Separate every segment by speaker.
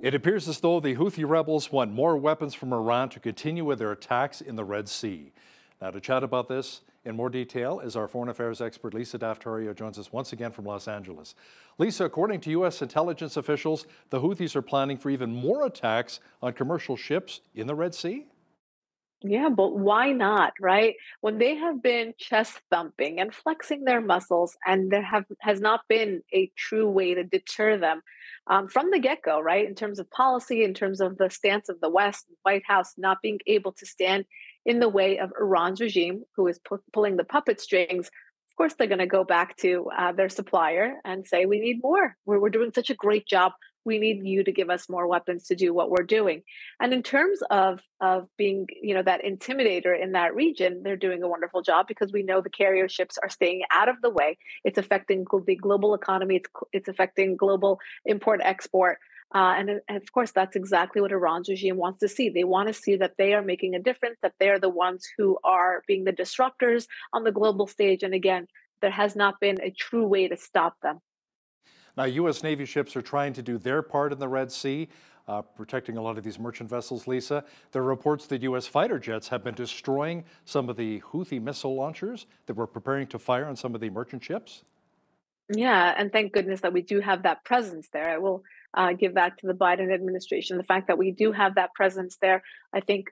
Speaker 1: It appears as though the Houthi rebels want more weapons from Iran to continue with their attacks in the Red Sea. Now, to chat about this in more detail is our foreign affairs expert Lisa Daftari joins us once again from Los Angeles. Lisa, according to U.S. intelligence officials, the Houthis are planning for even more attacks on commercial ships in the Red Sea.
Speaker 2: Yeah, but why not, right? When they have been chest thumping and flexing their muscles, and there have has not been a true way to deter them um, from the get go, right? In terms of policy, in terms of the stance of the West, White House not being able to stand in the way of Iran's regime, who is pu- pulling the puppet strings. Of course, they're going to go back to uh, their supplier and say, "We need more. We're, we're doing such a great job we need you to give us more weapons to do what we're doing and in terms of of being you know that intimidator in that region they're doing a wonderful job because we know the carrier ships are staying out of the way it's affecting the global economy it's it's affecting global import export uh, and, and, of course, that's exactly what Iran's regime wants to see. They want to see that they are making a difference, that they are the ones who are being the disruptors on the global stage. And again, there has not been a true way to stop them.
Speaker 1: Now, U.S. Navy ships are trying to do their part in the Red Sea, uh, protecting a lot of these merchant vessels, Lisa. There are reports that U.S. fighter jets have been destroying some of the Houthi missile launchers that were preparing to fire on some of the merchant ships.
Speaker 2: Yeah, and thank goodness that we do have that presence there. I will uh, give that to the Biden administration. The fact that we do have that presence there, I think,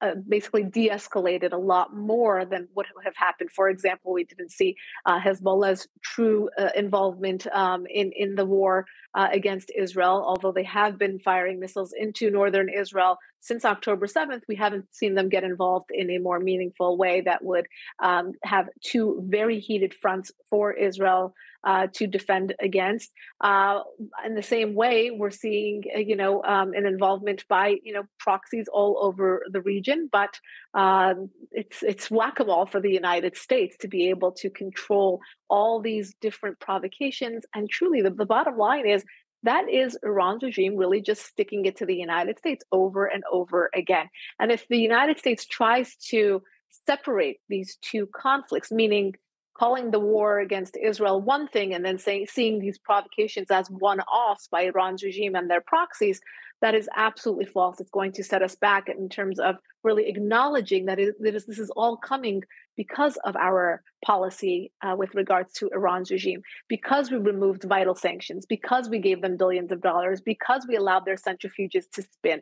Speaker 2: uh, basically de-escalated a lot more than what would have happened. For example, we didn't see uh, Hezbollah's true uh, involvement um, in in the war uh, against Israel, although they have been firing missiles into northern Israel since October 7th. We haven't seen them get involved in a more meaningful way that would um, have two very heated fronts for Israel uh, to defend against. Uh, in the same way, we're seeing uh, you know um, an involvement by you know proxies all over the region, but um, it's it's whack-a-mole for the United States to be able to control all these different provocations. And truly, the, the bottom line is that is Iran's regime really just sticking it to the United States over and over again. And if the United States tries to separate these two conflicts, meaning calling the war against Israel one thing and then saying seeing these provocations as one-offs by Iran's regime and their proxies, that is absolutely false. It's going to set us back in terms of really acknowledging that it, this is all coming because of our policy uh, with regards to Iran's regime, because we removed vital sanctions, because we gave them billions of dollars, because we allowed their centrifuges to spin.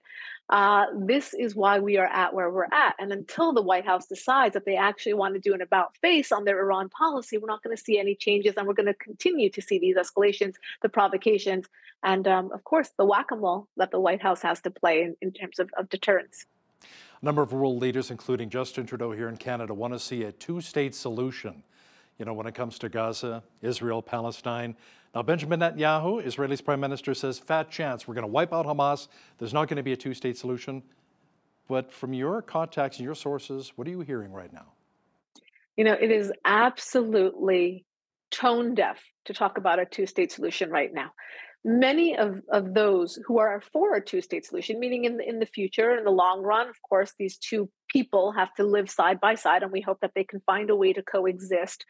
Speaker 2: Uh, this is why we are at where we're at. And until the White House decides that they actually want to do an about face on their Iran policy, we're not going to see any changes. And we're going to continue to see these escalations, the provocations, and um, of course, the whack a mole that the White House has to play in, in terms of, of deterrence.
Speaker 1: A number of world leaders, including Justin Trudeau here in Canada, want to see a two state solution. You know, when it comes to Gaza, Israel, Palestine. Now, Benjamin Netanyahu, Israel's prime minister, says fat chance we're going to wipe out Hamas. There's not going to be a two state solution. But from your contacts and your sources, what are you hearing right now?
Speaker 2: You know, it is absolutely tone deaf to talk about a two state solution right now many of, of those who are for a two-state solution, meaning in in the future, in the long run, of course, these two people have to live side by side, and we hope that they can find a way to coexist.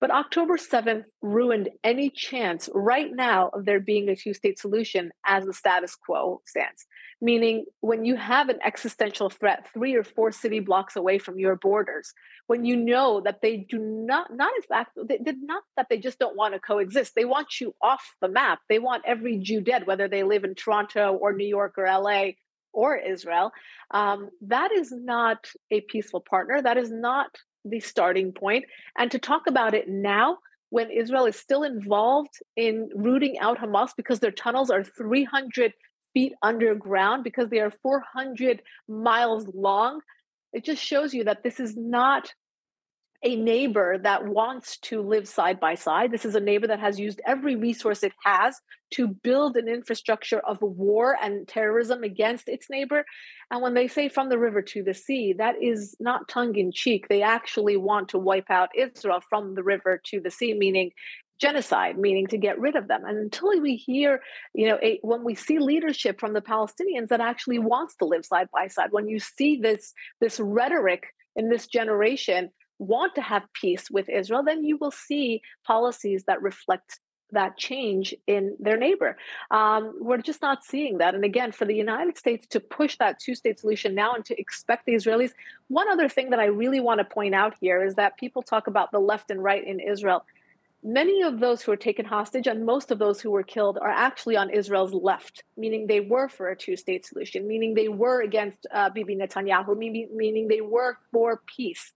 Speaker 2: But October 7th ruined any chance right now of there being a two state solution as the status quo stands. Meaning, when you have an existential threat three or four city blocks away from your borders, when you know that they do not, not in fact, they, not that they just don't want to coexist, they want you off the map. They want every Jew dead, whether they live in Toronto or New York or LA or Israel. Um, that is not a peaceful partner. That is not the starting point and to talk about it now when Israel is still involved in rooting out Hamas because their tunnels are 300 feet underground, because they are 400 miles long. It just shows you that this is not a neighbor that wants to live side by side. This is a neighbor that has used every resource it has to build an infrastructure of war and terrorism against its neighbor. And when they say from the river to the sea, that is not tongue in cheek. They actually want to wipe out Israel from the river to the sea, meaning genocide meaning to get rid of them and until we hear you know a, when we see leadership from the palestinians that actually wants to live side by side when you see this this rhetoric in this generation want to have peace with Israel, then you will see policies that reflect that change in their neighbor. Um, we're just not seeing that. And again, for the United States to push that two state solution now and to expect the Israelis, one other thing that I really want to point out here is that people talk about the left and right in Israel. Many of those who were taken hostage and most of those who were killed are actually on Israel's left, meaning they were for a two state solution, meaning they were against uh, Bibi Netanyahu, meaning they were for peace.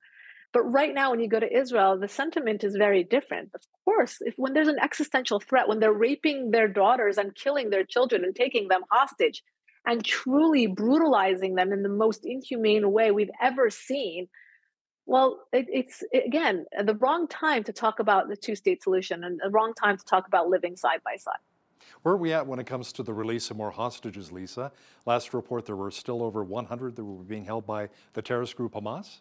Speaker 2: But right now, when you go to Israel, the sentiment is very different. Of course, if when there's an existential threat, when they're raping their daughters and killing their children and taking them hostage and truly brutalizing them in the most inhumane way we've ever seen, well, it, it's again the wrong time to talk about the two state solution and the wrong time to talk about living side by side.
Speaker 1: Where are we at when it comes to the release of more hostages, Lisa? Last report, there were still over 100 that were being held by the terrorist group Hamas.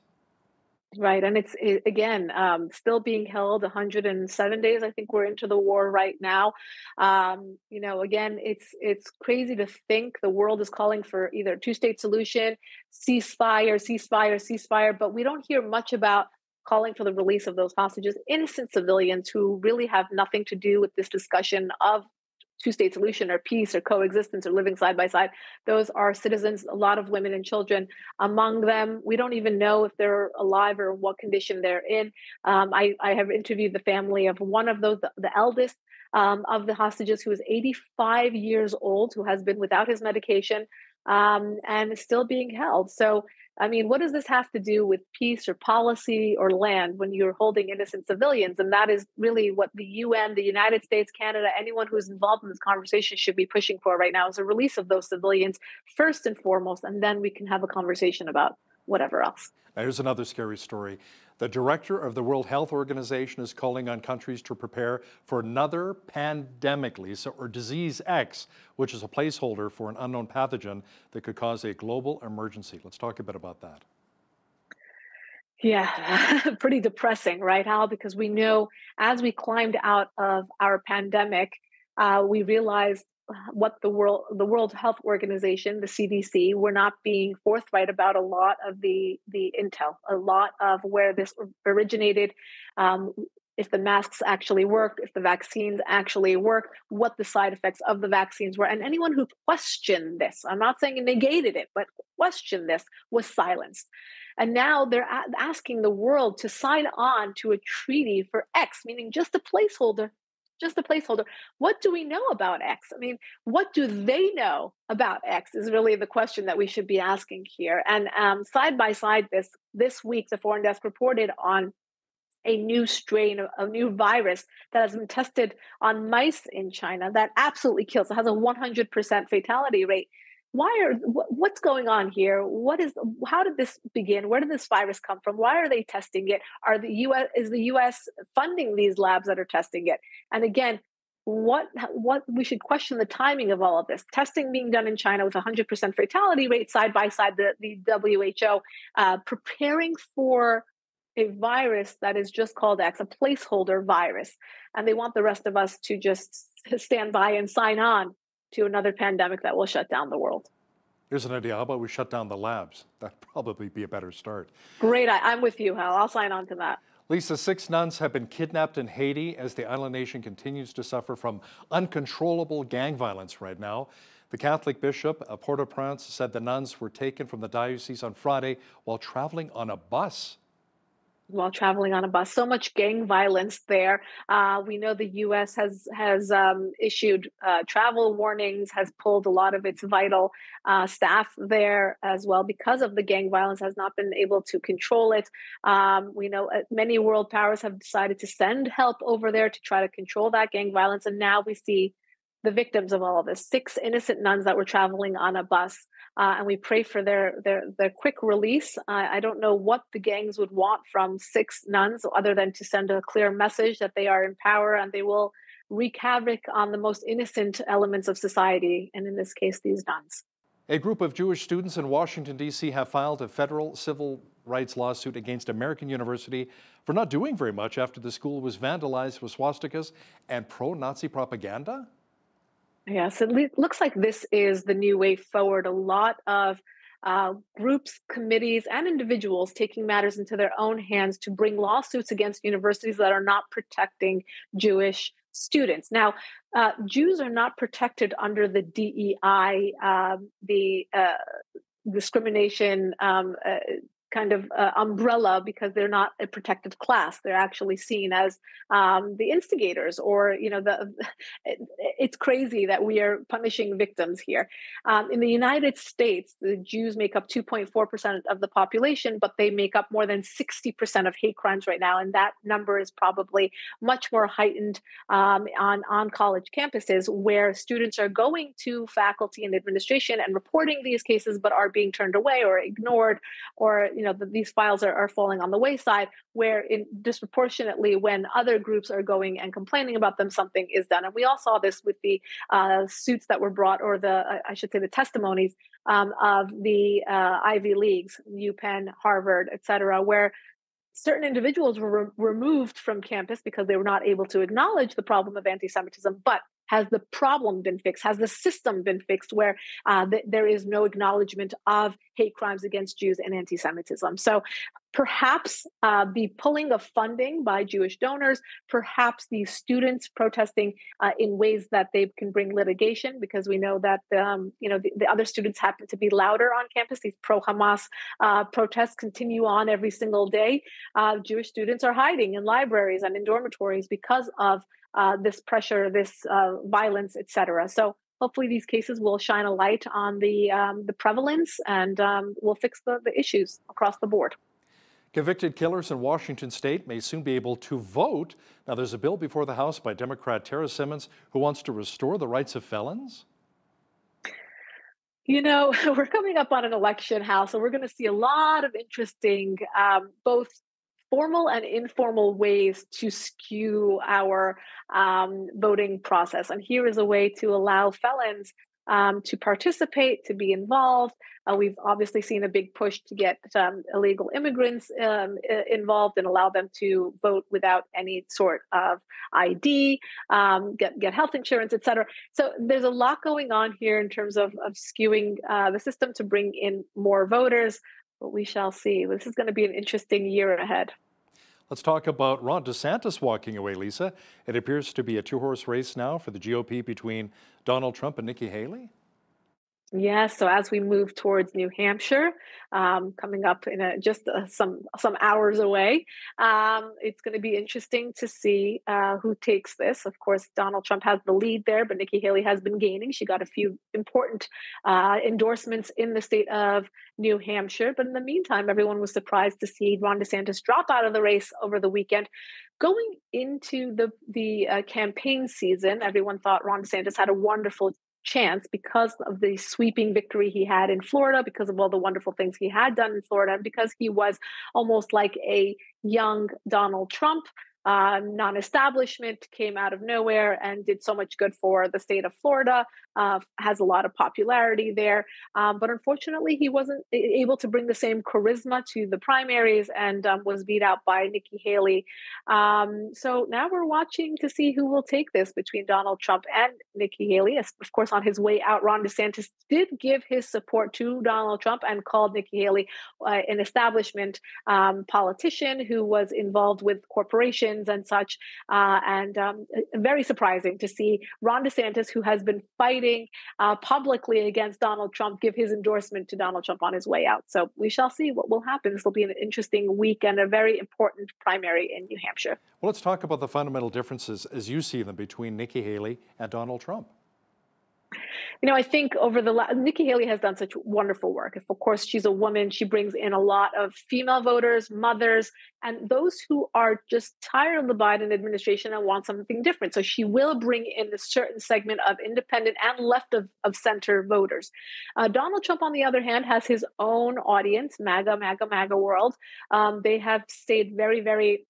Speaker 2: Right, and it's it, again um, still being held 107 days. I think we're into the war right now. Um, you know, again, it's it's crazy to think the world is calling for either two-state solution, ceasefire, ceasefire, ceasefire, but we don't hear much about calling for the release of those hostages, innocent civilians who really have nothing to do with this discussion of two state solution or peace or coexistence or living side by side. Those are citizens, a lot of women and children among them. We don't even know if they're alive or what condition they're in. Um, I, I, have interviewed the family of one of those, the, the eldest um, of the hostages, who is 85 years old, who has been without his medication um, and is still being held. So I mean, what does this have to do with peace or policy or land when you're holding innocent civilians? And that is really what the UN, the United States, Canada, anyone who's involved in this conversation should be pushing for right now is a release of those civilians first and foremost, and then we can have a conversation about whatever else.
Speaker 1: Here's another scary story. The director of the World Health Organization is calling on countries to prepare for another pandemic, Lisa, or disease X, which is a placeholder for an unknown pathogen that could cause a global emergency. Let's talk a bit about that.
Speaker 2: Yeah, pretty depressing, right, Hal? Because we know as we climbed out of our pandemic, uh, we realized what the world the World Health Organization, the CDC, were not being forthright about a lot of the the intel, a lot of where this originated, um, if the masks actually worked, if the vaccines actually work, what the side effects of the vaccines were, and anyone who questioned this, I'm not saying negated it, but questioned this was silenced. And now they're asking the world to sign on to a treaty for X, meaning just a placeholder just a placeholder. What do we know about X? I mean, what do they know about X is really the question that we should be asking here. And um, side by side, this this week, the Foreign Desk reported on a new strain, of a new virus that has been tested on mice in China that absolutely kills. It has a 100% fatality rate why are what's going on here? What is how did this begin? Where did this virus come from? Why are they testing it? Are the us is the us funding these labs that are testing it? And again what what we should question the timing of all of this. Testing being done in china with 100% fatality rate side by side the, the who uh, preparing for a virus that is just called x a placeholder virus. And they want the rest of us to just stand by and sign on to another pandemic that will shut down the world.
Speaker 1: Here's an idea. How about we shut down the labs? That'd probably be a better start.
Speaker 2: Great. I, am with you, Hal. I'll sign on to that.
Speaker 1: Lisa, six nuns have been kidnapped in Haiti as the island nation continues to suffer from uncontrollable gang violence right now. The Catholic bishop of Port-au-Prince said the nuns were taken from the diocese on Friday while traveling on a bus
Speaker 2: while traveling on a bus. So much gang violence there. Uh, we know the U.S. has has um, issued uh, travel warnings, has pulled a lot of its vital uh, staff there as well because of the gang violence. Has not been able to control it. Um, we know uh, many world powers have decided to send help over there to try to control that gang violence, and now we see the victims of all of this six innocent nuns that were traveling on a bus uh, and we pray for their their their quick release. Uh, I don't know what the gangs would want from six nuns, other than to send a clear message that they are in power and they will wreak havoc on the most innocent elements of society, and in this case, these nuns.
Speaker 1: A group of Jewish students in Washington, D.C. have filed a federal civil rights lawsuit against American University for not doing very much after the school was vandalized with swastikas and pro Nazi propaganda.
Speaker 2: Yes, it le- looks like this is the new way forward. A lot of uh, groups, committees, and individuals taking matters into their own hands to bring lawsuits against universities that are not protecting Jewish students. Now, uh, Jews are not protected under the DEI, um, the uh, discrimination um, uh, kind of uh, umbrella because they're not a protected class. They're actually seen as um, the instigators or you know the it, it's crazy that we are punishing victims here. Um, in the united states the jews make up 2.4% of the population but they make up more than 60% of hate crimes right now and that number is probably much more heightened um, on on college campuses where students are going to faculty and administration and reporting these cases but are being turned away or ignored or you know the, these files are, are falling on the wayside where in disproportionately when other groups are going and complaining about them something is done. And we all saw this with the uh, suits that were brought or the i should say the testimonies um, of the uh, ivy leagues upenn harvard et cetera where certain individuals were re- removed from campus because they were not able to acknowledge the problem of anti-semitism but has the problem been fixed? Has the system been fixed where uh, th- there is no acknowledgement of hate crimes against Jews and anti Semitism? So perhaps uh, the pulling of funding by Jewish donors, perhaps the students protesting uh, in ways that they can bring litigation, because we know that um, you know the, the, other students happen to be louder on campus. These pro-Hamas uh, protests continue on every single day. Uh, Jewish students are hiding in libraries and in dormitories because of uh, this pressure, this uh, violence, etc. So hopefully these cases will shine a light on the um, the prevalence and um, will fix the, the issues across the board.
Speaker 1: Convicted killers in Washington state may soon be able to vote. Now, there's a bill before the House by Democrat Tara Simmons who wants to restore the rights of felons.
Speaker 2: You know, we're coming up on an election, House, so we're going to see a lot of interesting, um, both formal and informal ways to skew our um, voting process. And here is a way to allow felons um, to participate, to be involved. Uh, we've obviously seen a big push to get um, illegal immigrants um, involved and allow them to vote without any sort of ID, um, get get health insurance, et cetera. So there's a lot going on here in terms of of skewing uh, the system to bring in more voters. But we shall see. This is going to be an interesting year ahead.
Speaker 1: Let's talk about Ron DeSantis walking away, Lisa. It appears to be a two horse race now for the GOP between Donald Trump and Nikki Haley.
Speaker 2: Yes. So as we move towards New Hampshire, um, coming up in a, just uh, some some hours away, um, it's going to be interesting to see uh, who takes this. Of course, Donald Trump has the lead there, but Nikki Haley has been gaining. She got a few important uh, endorsements in the state of New Hampshire. But in the meantime, everyone was surprised to see Ron DeSantis drop out of the race over the weekend. Going into the the uh, campaign season, everyone thought Ron DeSantis had a wonderful chance because of the sweeping victory he had in Florida, because of all the wonderful things he had done in Florida, and because he was almost like a young Donald Trump uh, non-establishment came out of nowhere and did so much good for the state of Florida. Uh, has a lot of popularity there, um, but unfortunately, he wasn't able to bring the same charisma to the primaries and um, was beat out by Nikki Haley. Um, so now we're watching to see who will take this between Donald Trump and Nikki Haley. Of course, on his way out, Ron DeSantis did give his support to Donald Trump and called Nikki Haley uh, an establishment um, politician who was involved with corporations and such. Uh, and um, very surprising to see Ron DeSantis, who has been fighting uh, publicly against Donald Trump, give his endorsement to Donald Trump on his way out. So we shall see what will happen. This will be an interesting week and a very important primary in New Hampshire.
Speaker 1: Well, let's talk about the fundamental differences as you see them between Nikki Haley and Donald Trump
Speaker 2: you know, I think over the last, Nikki Haley has done such wonderful work. If, of course, she's a woman, she brings in a lot of female voters, mothers, and those who are just tired of the Biden administration and want something different. So she will bring in a certain segment of independent and left of, of center voters. Uh, Donald Trump, on the other hand, has his own audience, MAGA, MAGA, MAGA world. Um, they have stayed very, very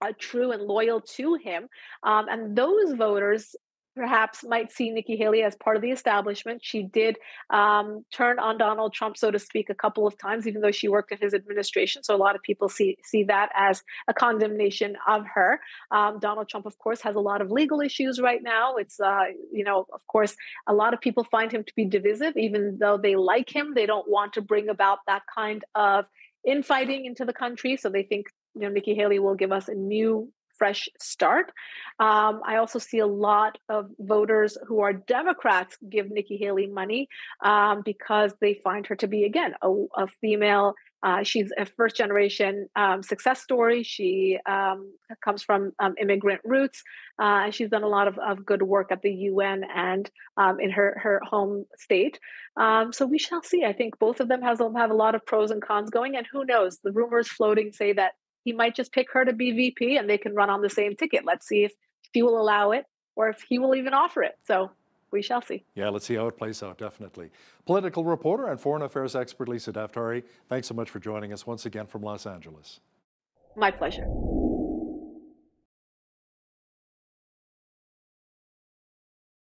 Speaker 2: uh, true and loyal to him. Um, and those voters perhaps might see Nikki Haley as part of the establishment. She did um, turn on Donald Trump, so to speak, a couple of times, even though she worked in his administration. So a lot of people see see that as a condemnation of her. Um, Donald Trump, of course, has a lot of legal issues right now. It's uh, you know, of course, a lot of people find him to be divisive, even though they like him. They don't want to bring about that kind of infighting into the country. So they think you know Nikki Haley will give us a new fresh start. Um, I also see a lot of voters who are Democrats give Nikki Haley money um, because they find her to be, again, a, a female uh, she's a first generation um, success story. She um, comes from um, immigrant roots, uh, and she's done a lot of, of good work at the UN and um, in her, her home state. So we shall see. I think both of them has, have a lot of pros and cons going, and who knows? The rumors floating say that he might just pick her to be VP and they can run on the same ticket. Let's see if she will allow it or if he will even offer it. So we shall see.
Speaker 1: Yeah, let's see how it plays out, definitely. Political reporter and foreign affairs expert Lisa Daftari, thanks so much for joining us once again from Los Angeles.
Speaker 2: My pleasure.